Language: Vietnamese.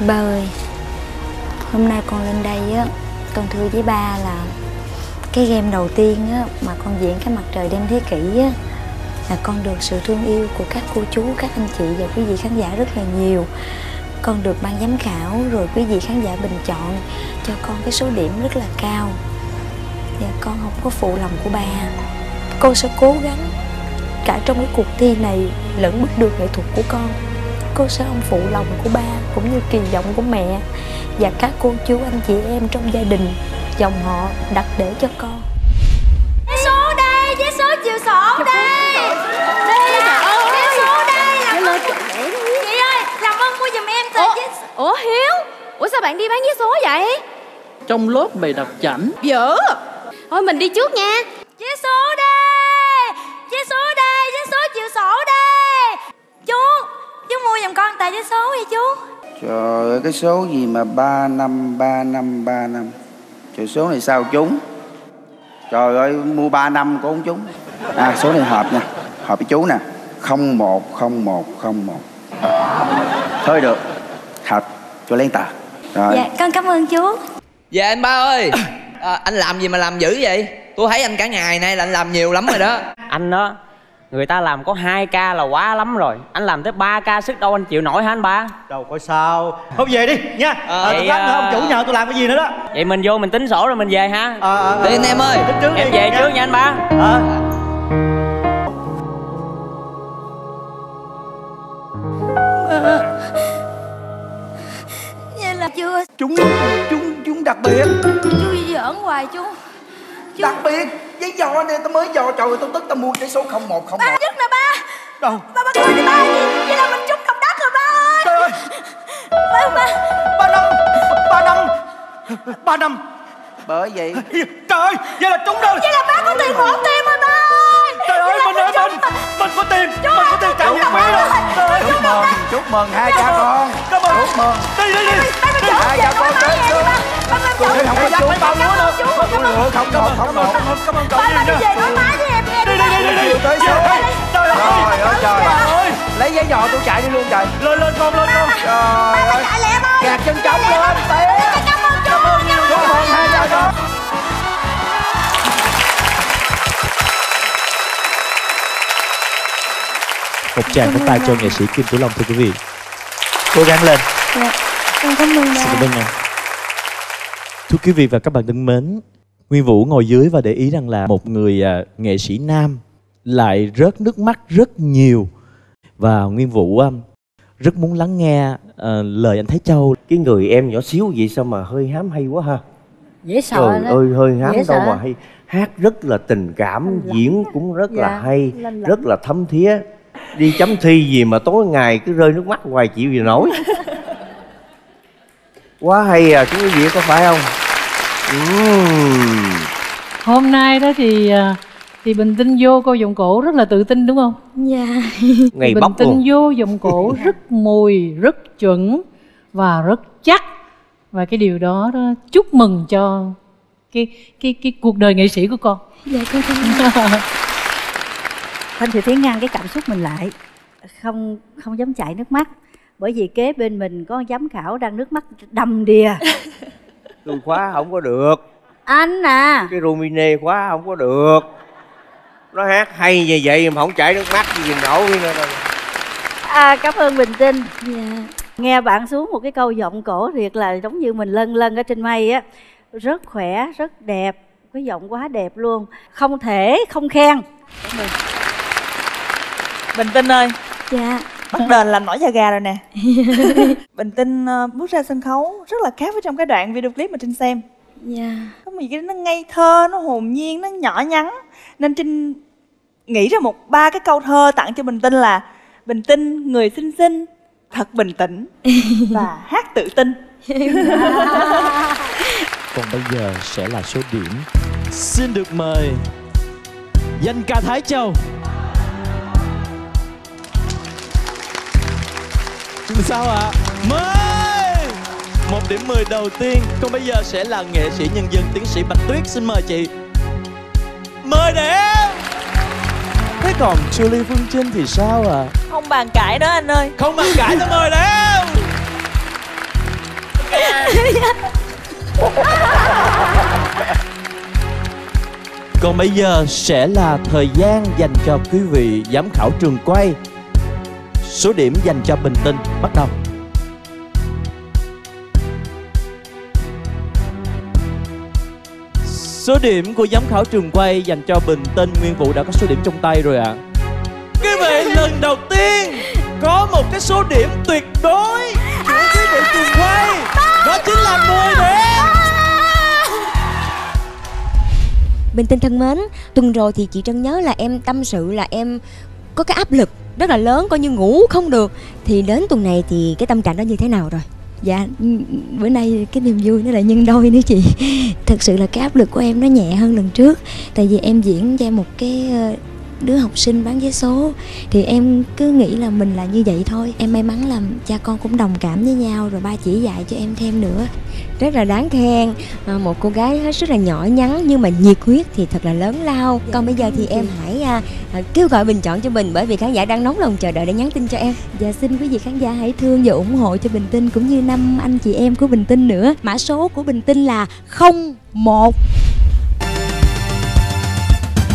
Ba ơi, Hôm nay con lên đây á, Con thưa với ba là Cái game đầu tiên á Mà con diễn cái mặt trời đêm thế kỷ á, Là con được sự thương yêu của các cô chú, Các anh chị và quý vị khán giả rất là nhiều. Con được ban giám khảo Rồi quý vị khán giả bình chọn Cho con cái số điểm rất là cao. Và con không có phụ lòng của ba. Con sẽ cố gắng Cả trong cái cuộc thi này Lẫn bước đường nghệ thuật của con. Cô sẽ không phụ lòng của ba Cũng như kỳ vọng của mẹ Và các cô chú anh chị em trong gia đình. Dòng họ đặt để cho con. Vé số đây, vé số chiều sổ đây. Đây là vé số đây làm ơn Chị ơi, làm ơn mua giùm em tờ Ủa, vé Ủa Hiếu? Ủa sao bạn đi bán vé số vậy? Trong lớp bày đặt chảnh. Dở Thôi mình đi trước nha. Vé số đây mua giùm con tờ vé số đi chú? Trời ơi cái số gì mà ba năm ba năm ba năm? Trời số này sao trúng Trời ơi mua 3 năm cũng không trúng À số này hợp nè Hợp với chú nè. 010101 Thôi được. Hợp cho lên tờ Rồi. Dạ, con cảm ơn chú. Dạ anh ba ơi. À, Anh làm gì mà làm dữ vậy? Tôi thấy anh cả ngày nay là anh làm nhiều lắm rồi đó. Anh đó người ta làm có 2 ca là quá lắm rồi. Anh làm tới 3 ca sức đâu anh chịu nổi hả anh ba đâu có sao. Thôi về đi nha. Ờ, à, tôi à, ông chủ nhờ tôi làm cái gì nữa đó. vậy mình vô mình tính sổ rồi mình về ha à, à, Đi anh em ơi. Tính trước em đi về trước nha anh ba à. Vậy là chưa Chúng chúng chúng đặc biệt Chú giỡn hoài chú Giấy dò này tao mới dò Trời ơi tao tức tao mua cái số 0101 Ba nhất nè ba. Đâu? Ba ba coi đi ba. Vậy vậy là mình trúng độc đắc rồi ba ơi. Trời ơi. Không ba. Ba năm ba năm ba năm. Bởi vậy trời ơi vậy là trúng rồi. Vậy là ba có tiền một tiền rồi ba ơi? Trời ơi mình ơi mình mình có tiền mình có tiền trả ơi, phí rồi. Chúc mừng Chúc mừng hai cha con. Cảm ơn Chúc mừng. Đi đi đi. Ba ba Hai cha con ba Ba. Ba chỗ Tôi không có chú bao lúa nữa không cảm ơn Không cảm một ơn cảm ơn một cảm ơn cảm ơn cậu nhiều đi nha về nói má với em nghe đi đi đi đi đi Tới số trời ơi Trời ơi Lấy giấy dò tôi chạy đi luôn trời lên lên con lên con Trời ơi Chạy lẹ ơi Gạt chân trống lên Té Cảm ơn chú Cảm ơn Chúc mừng hai cha con một tràng pháo tay cho nghệ sĩ Kim Tử Long thưa quý vị. Cố gắng lên. Dạ cảm ơn xin cảm ơn thưa quý vị và các bạn thân mến Nguyên Vũ ngồi dưới và để ý rằng là một người à, nghệ sĩ nam lại rớt nước mắt rất nhiều. Và Nguyên Vũ à, rất muốn lắng nghe à, lời anh Thái Châu. Cái người em nhỏ xíu vậy sao mà hơi hám hay quá ha? Dễ sợ trời đó. ơi hơi hám Dễ đâu sợ. mà hay. Hát rất là tình cảm diễn cũng rất là Dạ, hay lanh lảnh. rất là thấm thía. Đi chấm thi gì mà tối ngày cứ rơi nước mắt hoài chịu gì nổi. Quá hay à chú quý vị có phải không Hôm nay đó thì à, thì bình tinh vô cô giọng cổ rất là tự tin đúng không? Dạ. Ngày bình tinh luôn. vô giọng cổ rất mùi rất chuẩn và rất chắc. Và cái điều đó đó chúc mừng cho cái cái cái cuộc đời nghệ sĩ của con. Dạ con cảm ơn Thanh Thị Thiến ngăn cái cảm xúc mình lại. Không không dám chảy nước mắt. Bởi vì kế bên mình có giám khảo đang nước mắt đầm đìa tôi khóa không có được. Anh à. Cái rumine khóa không có được. Nó hát hay như vậy mà không chảy nước mắt gì nổi nữa đâu. À cảm ơn Bình Tinh Dạ Nghe bạn xuống một cái câu giọng cổ thiệt là giống như mình lân lân ở trên mây á. Rất khỏe, rất đẹp. Cái giọng quá đẹp luôn. Không thể không khen. Bình Tinh ơi. Dạ Bắt đền làm nổi da gà rồi nè. Bình Tinh ờ, bước ra sân khấu Rất là khác với trong cái đoạn video clip mà Trinh xem. Dạ. Có một cái nó ngây thơ, nó hồn nhiên, nó nhỏ nhắn. Nên Trinh nghĩ ra một ba cái câu thơ tặng cho Bình Tinh là Bình Tinh người xinh xinh Thật bình tĩnh Và hát tự tin. Còn bây giờ sẽ là số điểm. Xin được mời danh ca Thái Châu sao ạ? Mời một điểm 10 đầu tiên. Còn bây giờ sẽ là nghệ sĩ nhân dân tiến sĩ Bạch Tuyết. Xin mời chị. Mời điểm thế còn Julie Phương Trinh thì sao ạ? Không bàn cãi nữa anh ơi. Không bàn cãi tôi mời điểm Còn bây giờ sẽ là thời gian dành cho quý vị giám khảo trường quay Số điểm dành cho Bình Tinh bắt đầu. Số điểm của giám khảo trường quay dành cho Bình Tinh Nguyên Vũ đã có số điểm trong tay rồi ạ. Quý vị lần đầu tiên có một cái số điểm tuyệt đối của quý vị trường quay. Đó chính là 10 điểm. Bình Tinh thân mến, tuần rồi thì chị Trân nhớ là em tâm sự là em có cái áp lực rất là lớn coi như ngủ không được. Thì đến tuần này thì cái tâm trạng đó như thế nào rồi? Dạ, bữa nay cái niềm vui nó lại nhân đôi nữa chị. Thật sự là cái áp lực của em nó nhẹ hơn lần trước. Tại vì em diễn cho một cái ờ, đứa học sinh bán vé số. Thì em cứ nghĩ là mình là như vậy thôi. Em may mắn là cha con cũng đồng cảm với nhau Rồi ba chỉ dạy cho em thêm nữa. Rất là đáng khen. À, Một cô gái hết sức là nhỏ nhắn nhưng mà nhiệt huyết thì thật là lớn lao. Còn bây giờ thì em hãy à, à, kêu gọi bình chọn cho mình Bởi vì khán giả đang nóng lòng chờ đợi để nhắn tin cho em. Dạ xin quý vị khán giả hãy thương và ủng hộ cho Bình Tinh Cũng như năm anh chị em của Bình Tinh nữa. Mã số của Bình Tinh là 01